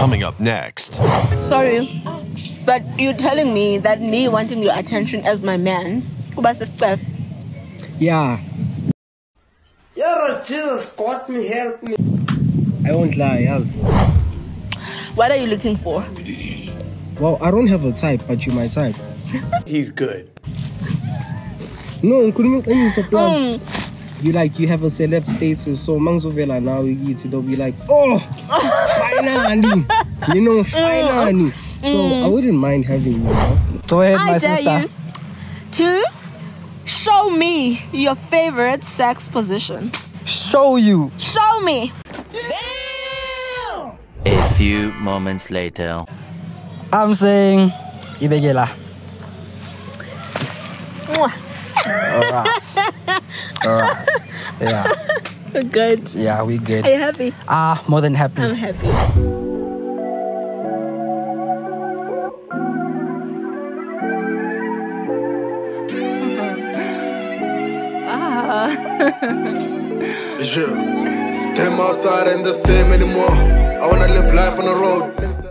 Coming up next. Sorry, but you're telling me that me wanting your attention as my man, kuba sisicelo. Yeah, Yeah, Jesus, God me, help me. I won't lie, yes. What are you looking for? Well, I don't have a type, but you my type. He's good. No, ngikukhuluma iqiniso plus. Mm. You like you have a celeb status, so mangizovela now you they'll be like, oh, finally, you know, mm. finally. So I mm. wouldn't mind having you. Know? Go ahead, my I dare sister. you to show me your favorite sex position. Show you. Show me. A few moments later. I'm saying, ibegela. Mwah. Alright. Alright. Yeah. Good. Yeah, we good. Are you happy? Ah, more than happy. I'm happy. Yeah. Them outside ain't the same anymore. I wanna live life on the road.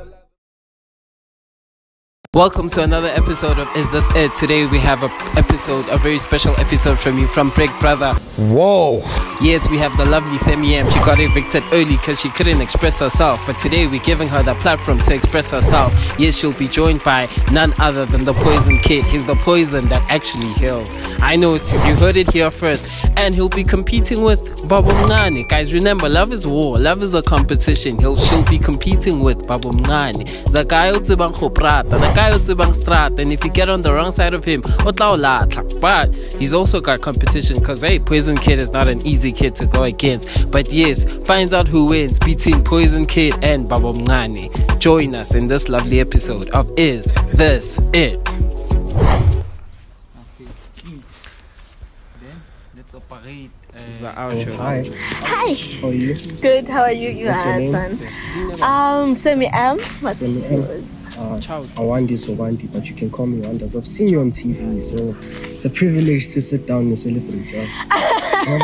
Welcome to another episode of Is This It? Today we have a episode, a very special episode from you from Big Brother. Whoa. Yes, we have the lovely Sammy M. She got evicted early because she couldn't express herself, but today we're giving her the platform to express herself. Yes, she'll be joined by none other than the Poison Kid. He's the poison that actually heals. I know you heard it here first, and he'll be competing with Babu Mngani. Guys, remember, love is war, love is a competition. He'll she'll be competing with Babu Mngani, the guy who tsebang go prata, the guy who tsebang strata, and if you get on the wrong side of him, o tla but he's also got competition because hey, Poison Kid is not an easy kid to go against. But yes, finds out who wins between Poison Kid and Baba Mngani. Join us in this lovely episode of Is This It? Operate. The outro. Hi, Hi. how are you? Good. How are you? You What's are son. Um, Sammy M. What's Sammy M. yours? Uh, Awande Sobanti, but you can call me Wanders. I've seen you on TV, so it's a privilege to sit down and celebrate. Yeah. Uh,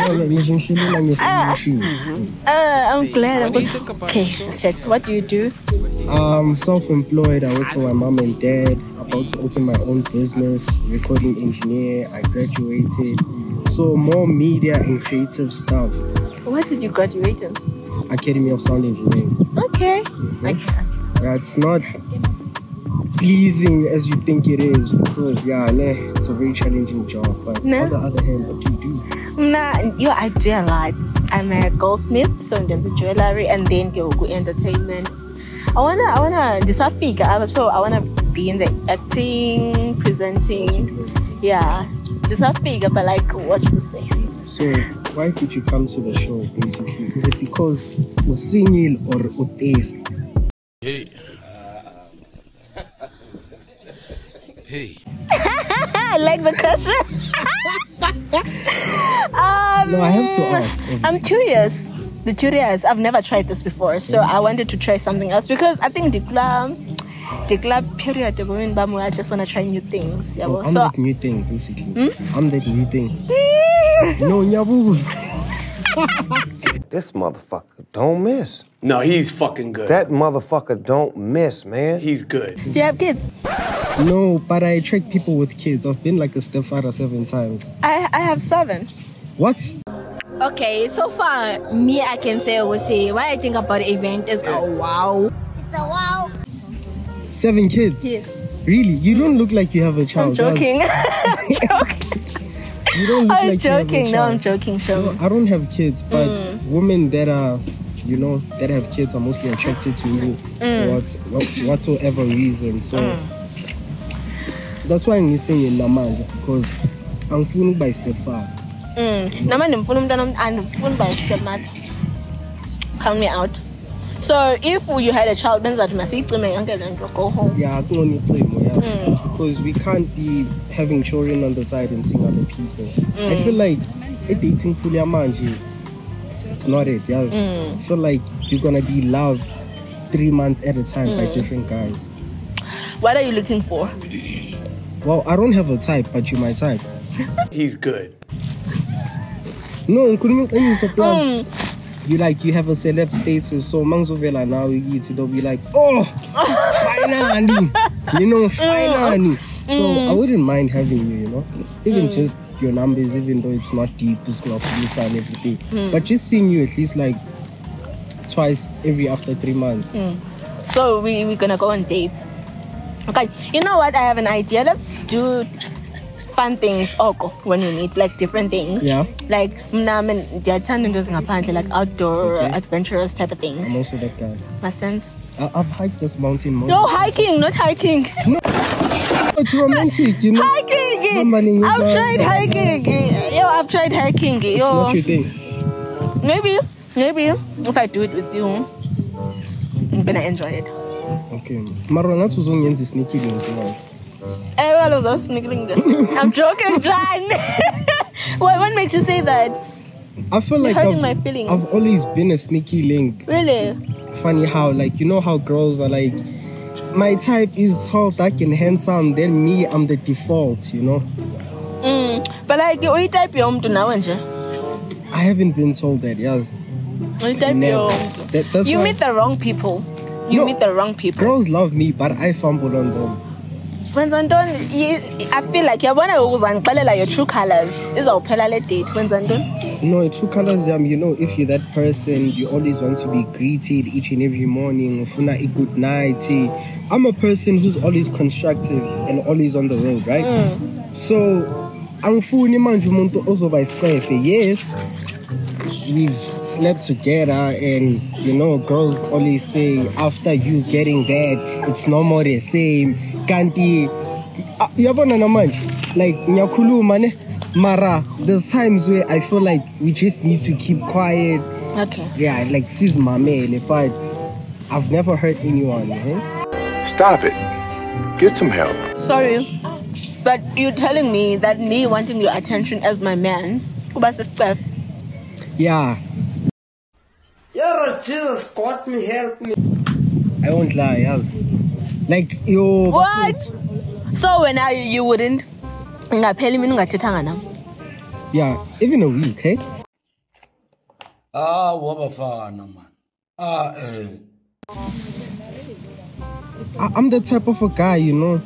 I'm glad. What I'm you okay, the show? let's chat. What do you do? Um, self-employed. I work for my mom and dad. About to open my own business. Recording engineer. I graduated. So more media and creative stuff. What did you graduate in? Academy of Sound Engineering. Okay. Like, Yeah, it's not pleasing as you think it is because yeah, nah, it's a very challenging job. But Nah. on the other hand, what do you do? Nah, you I do a lot. I'm a goldsmith, so in terms of jewelry, and then go go entertainment. I wanna, I wanna disafika. So I wanna be in the acting, presenting. Yeah, disafika, but like watch the space. So why did you come to the show basically? Is it because you're single or you taste? Hey. Hey. I like the question. um, No, I have to ask. I'm curious. The curious. I've never tried this before, so I wanted to try something else because I think the club, the club period, the women bamu, I just want to try new things. Yeah, Oh, well, I'm so that new thing basically. I'm that new thing. no, nyabus. This motherfucker don't miss. No, he's fucking good. That motherfucker don't miss, man. he's good. do you have kids? No, but I attract people with kids. I've been like a stepfather seven times. I I have seven. What? Okay, so far, me, I can say, I would say, what I think about the event is oh wow. It's a wow. Seven kids? Yes. Really? You don't look like you have a child. I'm joking. I'm joking. You don't look I'm like you have a joking. No, I'm joking. Show me. I don't have kids, but mm. women that are, you know, that have kids are mostly attracted to me for mm. what, what, whatsoever reason. So mm. that's why I'm saying in Namanga because I'm fooled by stepfather. Mm. Nama ndimfuna umntwana by stepmother. Count me out. So if you had a child, benza ukuthi masiyicime yonke le nto, go home. Yeah, I don't need to, yeah. Mm. Because we can't be having children on the side and seeing other people. I feel like a dating pool manje, it's not it. Yeah. Mm. I feel like you're gonna be loved three months at a time by mm. different guys. What are you looking for? Well, I don't have a type, but you my type. He's good. No, ngikhuluma iqiniso plus. Mm. you like you have a celeb status, so mangzovela now you they'll be like, oh, finally, you know, finally. Mm. So I wouldn't mind having you, you know, even just your numbers, even though it's not deep, it's not police and everything, hmm. but just seeing you at least like twice every after three months. Hmm. So we we're gonna go on dates. Okay, you know what? I have an idea. Let's do fun things oko when we meet, like different things. Yeah. Like mna ndiyathanda into ezingaphandle, like outdoor Okay. adventurous type of things. I'm also that guy. My sense. I- I've hiked this mountain. more No hiking, not hiking. No, It's romantic, you know. hiking. Somebody I've tried hiking. Yo, I've tried hiking. Yo, not your thing. maybe, maybe if I do it with you, I'm gonna enjoy it. Okay. Mara ngathi uzongenza sneaky link now. Eh, well, I was them. I'm joking, John. what, what makes you say that? I feel like I've, my feelings. I've always been a sneaky link. Really? Funny how, like, you know how girls are like, my type is tall, dark, and handsome. Then me, I'm the default, you know. Mm. But like, you type your to now, and I haven't been told that, yes. you type Never. your. That, that's You meet the wrong people. You No. meet the wrong people. girls love me, but I fumble on them. When Zandon, you- I feel like you're yabona ukuzangixelela your true colors. Is our le date when Zandon. No, true colors, um, you know, if you're that person, you always want to be greeted each and every morning. A good night. I'm a person who's always constructive and always on the road, right? So, angifuni manje umuntu ozoba isicefe. Yes, we've slept together and you know girls always say after you getting that it's no more the same kanti ah, uyabona namanje like ngiyakhuluma ne mara there's times where i feel like we just need to keep quiet Okay. yeah like sizimamele but I, I've never hurt anyone eh? Stop it. Get some help. Sorry. But you're telling me that me wanting your attention as my man, kuba sisicefe. yeah Yeah, Jesus, God me, help me. i won't lie yes like you. What? So when I you wouldn't ngaphela imini ungathethanga nami. Yeah even a week eh? Ah, wabafana man. Ah, eh. I- I'm the type of a guy, you know.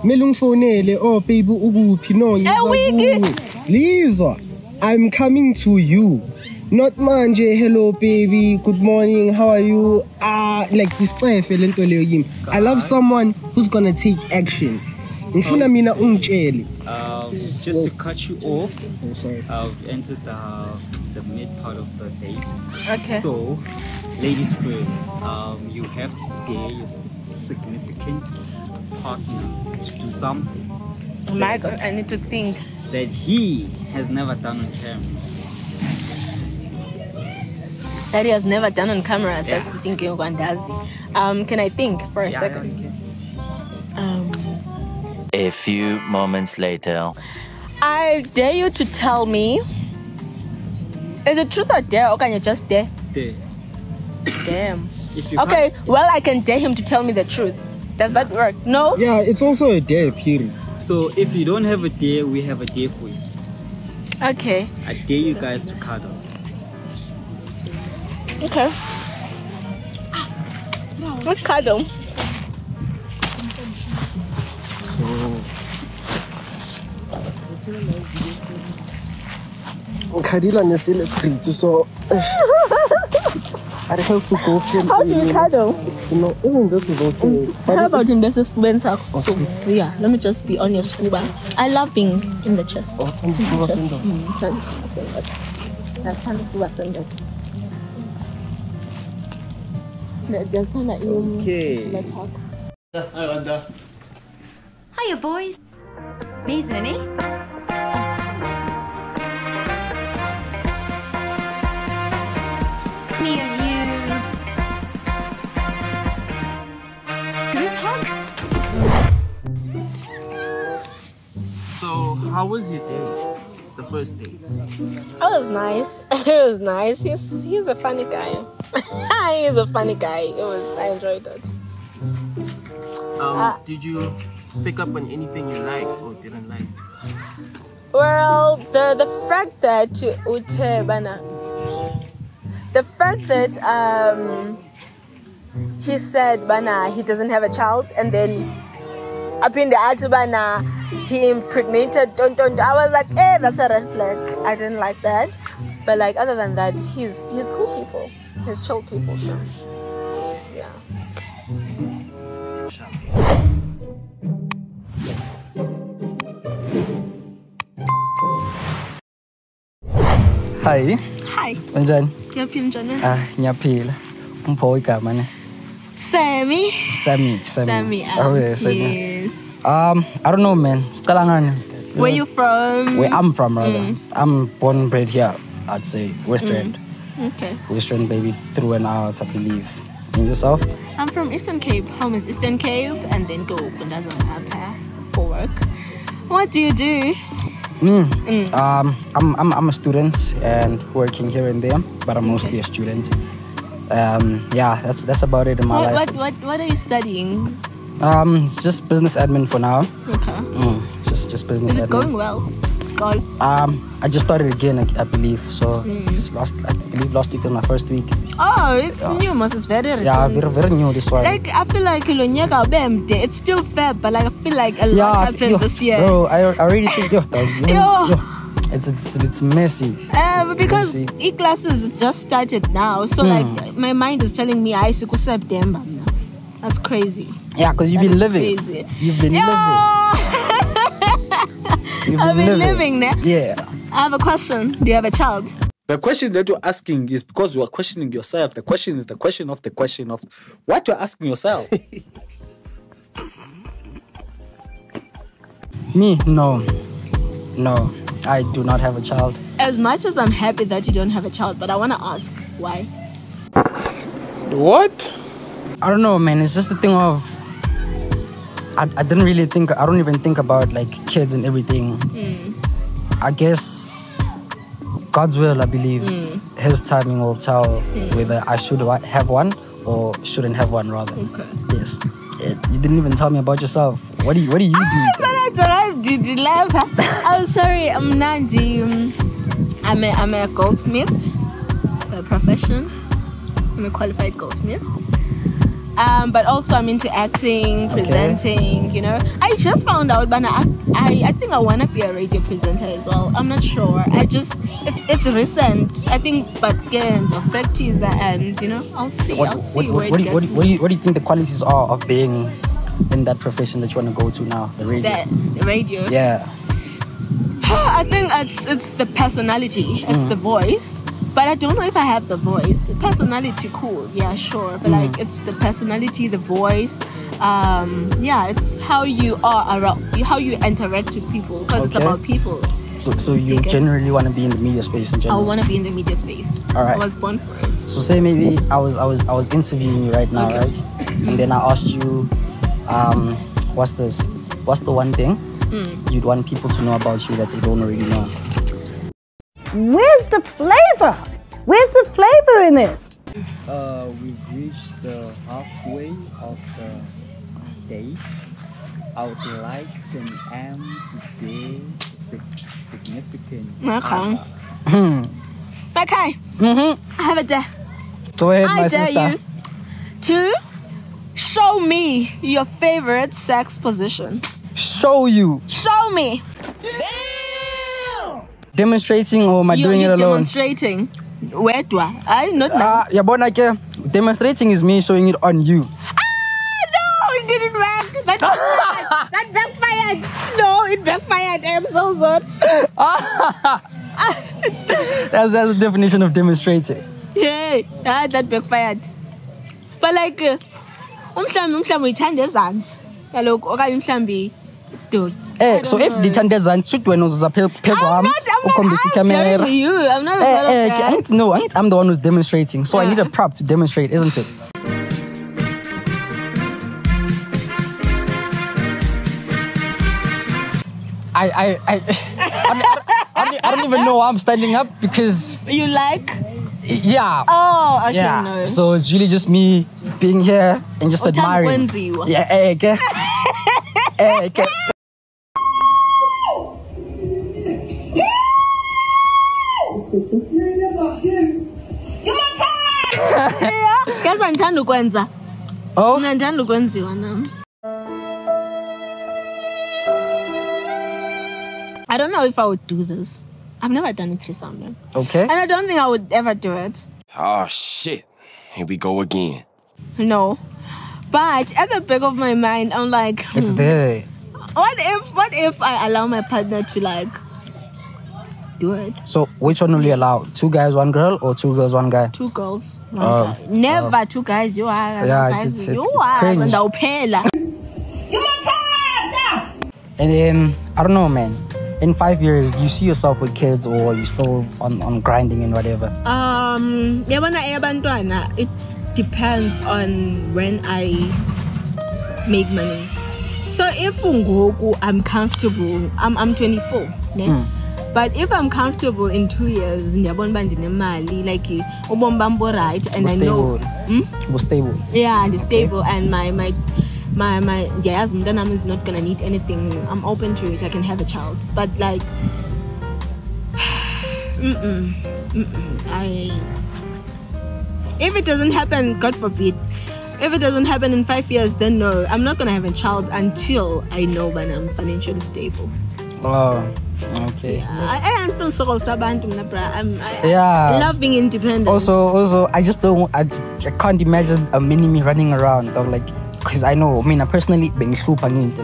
Kumele ungifonele, oh baby ukuphi no ngiza wiki. kuwe." Lizwa, I'm coming to you. Not manje, hello baby, good morning, how are you? Ah, like isicefe lento leyo yimi. I love someone who's gonna take action. Ngifuna mina ungitshele. Um, just to cut you off, Oh. I've entered the, the mid part of the date. Okay. So, ladies first, um, you have to dare your significant partner to do something Oh my god, I need to think. that he has never done on camera. That he has never done on camera. That's the thinking of Andazi. Um, can I think for a Yeah, second? yeah, you can. Um, A few moments later. I dare you to tell me. Is it truth or dare, or can you just dare? There. Damn. Okay, well, I can dare him to tell me the truth. Does that work? No? Yeah, it's also a dare, period. So, if you don't have a dare, we have a dare for you. Okay. I dare you guys to cuddle. Okay. Let's cuddle. Kadila ne celebrity so I have to go. How do you cuddle? You know, even this is okay. How about in Besses Fubensa? So, yeah, let me just be on your scuba. I love being in the chest. Oh, it's on the scuba Chest. Mm, chest. That's kind of scuba center. There- kind of Okay. like talks. Hiya, boys. Me, Zinni. How was your date? The first date? It was nice. It was nice. He's he's a funny guy. he's a funny guy. It was. I enjoyed it. Um, Uh, did you pick up on anything you liked or didn't like? Well, the the fact that Ute Bana, the fact that um, he said, "Bana, he doesn't have a child," and then up in the Atubana, he impregnated Don Don. I was like, eh, that's a red flag. I didn't like that. But like other than that, he's he's cool people. He's chill people. Sure. Yeah. Hi. Hi. Unjani? Ngiyaphila njani? Ah, ngiyaphila. Umpho igama ne. Sammy. Sammy, Sammy. Sammy. Oh um, yeah, Sammy. Yes. Um, I don't know, man. Where you from? Where I'm from, rather. Mm. I'm born and bred here. I'd say West Mm. End. Okay. West End, baby, through and out, I believe. And yourself? I'm from Eastern Cape. Home is Eastern Cape, and then go Bundaza for work. What do you do? Me. Mm. Um, I'm, I'm I'm a student and working here and there, but I'm mostly a student. Um, yeah, that's that's about it in my What, life. what what what are you studying? Um, it's just business admin for now. Okay. Mm, just just business Is it admin. going well? School. Um, I just started again, I, I believe. So Mm. it's last, I believe last week was my first week. Oh, it's Yeah. new, must it's very recent. Yeah, very very new this one. Like I feel like Ilonyaka Bemde, it's still Feb, but like I feel like a lot yeah, I happened yo, this year. bro. I, I already think yo, that, yo, Yo. yo, it's it's it's messy. Uh, It's because messy. e classes just started now, so Hmm. like my mind is telling me I siku September. That's crazy. Yeah, because you've That been is living. You've been living. You've I've been living there. Yeah. I have a question. Do you have a child? The question that you're asking is because you are questioning yourself. The question is the question of the question of what you're asking yourself. Me, no, no. I do not have a child. As much as I'm happy that you don't have a child, but I want to ask why. What? I don't know, man. It's just the thing of. I, I didn't really think. I don't even think about like kids and everything. Mm. I guess God's will, I believe, Mm. His timing will tell Mm. whether I should have one or shouldn't have one, rather. Okay. Yes. Eh, you didn't even tell me about yourself. What do you What do you do? Did love? I'm sorry. I'm Nandi. Um, I'm a I'm a goldsmith, by profession. I'm a qualified goldsmith. Um, but also I'm into acting, presenting. You know, I just found out, but I I, I think I want to be a radio presenter as well. I'm not sure. I just it's it's recent. I think, but gains of practice and you know, I'll see. What, I'll see what, where what, it do you, what, gets you, what, do you, what do you think the qualities are of being in that profession that you want to go to now, the radio? That radio. Yeah. I think it's it's the personality, it's Mm. the voice. But I don't know if I have the voice. Personality, cool, yeah, sure. But Mm. like, it's the personality, the voice. Um, yeah, it's how you are around, how you interact with people, because it's about people. So, so you generally want to be in the media space in general. I want to be in the media space. All right. I was born for it. So say maybe I was I was I was interviewing you right now, Okay. right? And then I asked you, um, what's this? What's the one thing Mm. you'd want people to know about you that they don't already know? Where's the flavor? Where's the flavor in this? Uh, we've reached the halfway of the day. I would like to end today significant. Okay. Hmm. Okay. Mm-hmm. I have a dare. Go ahead, I my dare sister. you to show me your favorite sex position. Show you. Show me. Demonstrating or am I you, doing it alone? demonstrating. Where do I? I not now. Ah, yeah, but like, uh, demonstrating is me showing it on you. Ah, no, it didn't work. That backfired. that backfired. No, it backfired. I am so sorry. That's, that's the definition of demonstrating. Hey, ah, that backfired. But like, uh, umhlambi umhlambi uyithanda ezantsi kaloku okanye umhlambi dude. Eh, so if ndithandezani suthi wena uzoza phe phe kwam ukhombisa daring ikamera you. I'm not Eh, part of eh, that. I need to know. I need, I'm the one who's demonstrating, so I need a prop to demonstrate, isn't it? I I I, I, don't- I, don't, I don't even know why I'm standing up because You like? Yeah. Oh, okay, yeah. no. So it's really just me being here and just admiring. Yeah, eh, okay. eh, okay. Guys, andithanda ukwenza. Oh. Mna ndithanda ukwenziwa nam. I don't know if I would do this. I've never done a threesome. Okay. And I don't think I would ever do it. Oh shit. Here we go again. No. But at the back of my mind, I'm like, It's hmm, there. What if what if I allow my partner to like do it? So which one will you allow? Two guys, one girl, or two girls, one guy? Two girls, one Oh, guy. Never two guys, you are. Yeah, no it's- guys, it's- you it's- it's are. cringe. Ndawuphela. And then I don't know, man. In five years, do you see yourself with kids, or you still on, on grinding and whatever? Um, eyabantwana, it depends on when I make money. So if I'm comfortable, I'm I'm 24, ne? Hmm. But if I'm comfortable in two years, ndiyabona uba ndinemali, like right, and I know, stable. Was stable. yeah, and stable, and my my my my ndiyayazi umntanam is not gonna need anything. I'm open to it. I can have a child, but like, mm-mm, mm-mm, I. If it doesn't happen, God forbid. If it doesn't happen in five years, then no, I'm not gonna have a child until I know when I'm financially stable. Oh, okay. I, I don't feel so sabantu. I'm, I, Yeah. I love being independent. Also, also, I just don't. I, just- I can't imagine a mini me running around. Or like, because I know. I mean, I personally being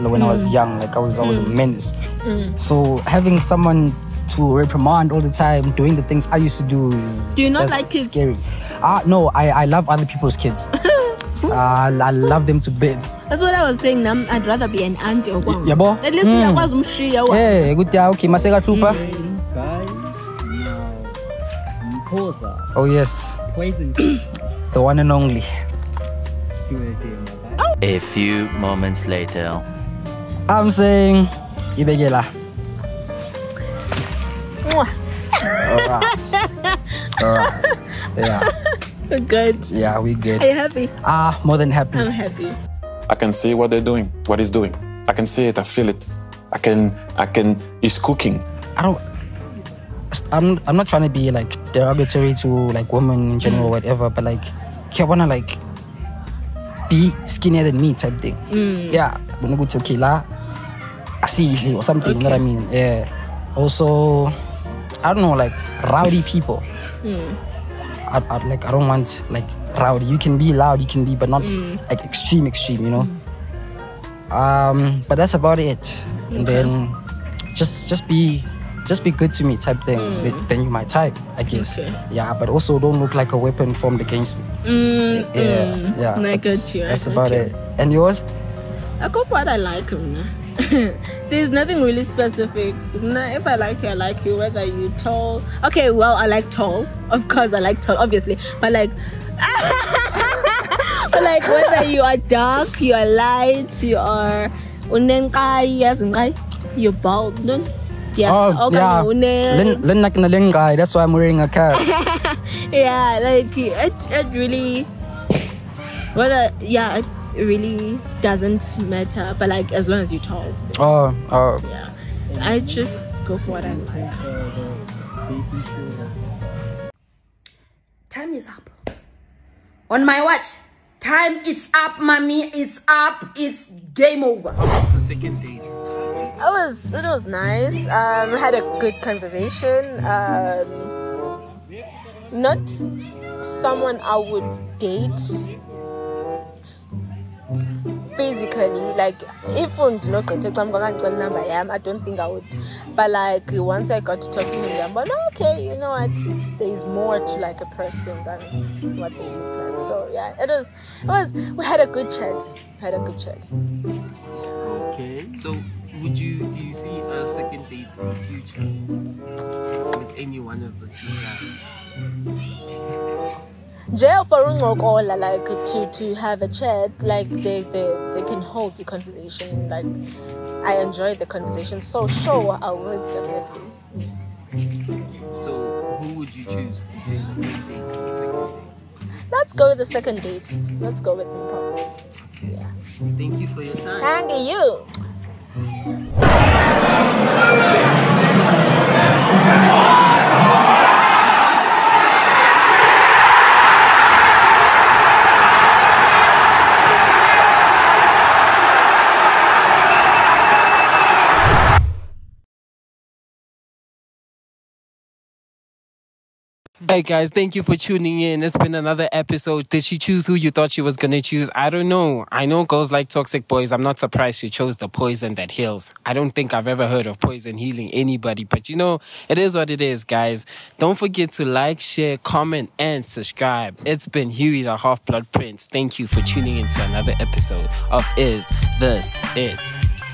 when I was Mm. young, like I was, I was a Mm. menace. Mm. So having someone to reprimand all the time, doing the things I used to do is. Do you not that's like kids? Scary. Ah, no, I, I love other people's kids. uh, I love them to bits. That's what I was saying. Nam, I'd rather be an auntie or one. Yabo? At least Mm. uyakwazi umshiya wa- Hey, good day. Okay, maseka super. Guys, now Mposa, Oh yes, poison the one and only. Do it again, my guy. A few moments later. I'm saying, ibegela. Mwah. Alright. Alright. Yeah. Good. Yeah, we good. Are you happy? Ah, more than happy. I'm happy. I can see what they're doing, what he's doing. I can see it, I feel it. I can, I can, he's cooking. I don't. I'm. I'm not trying to be like derogatory to like women in general, or whatever. But like, I wanna like be skinnier than me type thing. Mm. Yeah, when I go to Kila, I see or something. You know what I mean? Yeah. Also, I don't know, like rowdy people. Mm. I, I like. I don't want like rowdy. You can be loud, you can be, but not Mm. like extreme, extreme. You know. Um, but that's about it. And then just just be just be good to me type thing. Mm. Th- Then you my type, I guess. Okay. Yeah, but also don't look like a weapon formed against me. Mm, Yeah, mm. yeah. I that's- get you. That's about you. it. And yours? I go for what I like. There's nothing really specific. If I like you, I like you. Whether you tall. Okay, well, I like tall. Of course, I like tall, obviously. But like, but like whether you are dark, you are light, you are unenkai, yes, you're bald. No? Yeah. oh, okay, yeah. une- Len len nak na guy. That's why I'm wearing a cap. yeah, like it, it really, whether uh, yeah, it really doesn't matter. But like as long as you're tall, oh, oh. yeah, I just go for what I like. Time is up. On my watch. Time is up, mommy. It's up. It's game over. the second date? It was it was nice. Um, had a good conversation. Um, not someone I would date physically. Like if I do not contact some number, I am. I don't think I would. But like once I got to talk to him, I'm like, "Oh, okay, you know what? There is more to like a person than what they look like. So yeah, it was. It was. We had a good chat. We had a good chat. Okay. So, would you do you see a second date in the future with any one of the two guys? jail for uncokola like to to have a chat like they they they can hold the conversation like i enjoyed the conversation so sure i would definitely yes. So, who would you choose between the first date and the second date? let's go with the second date let's go with him probably yeah Thank you for your time. thank you Thank you. Hey guys, thank you for tuning in. It's been another episode. Did she choose who you thought she was gonna choose? I don't know. I know girls like toxic boys. I'm not surprised she chose the poison that heals. I don't think I've ever heard of poison healing anybody, but you know, it is what it is, guys. Don't forget to like, share, comment, and subscribe. It's been Huey the Half Blood Prince. Thank you for tuning in to another episode of Is This It?